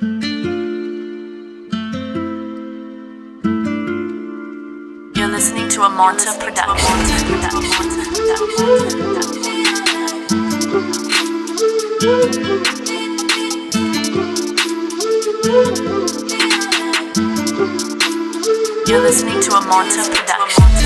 You're listening to a Monta production. You're listening to a Monta production.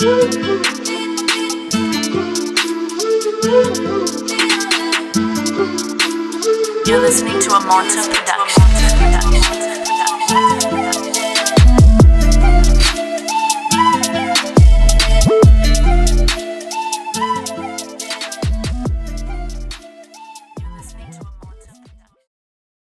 You're listening to a Monta production.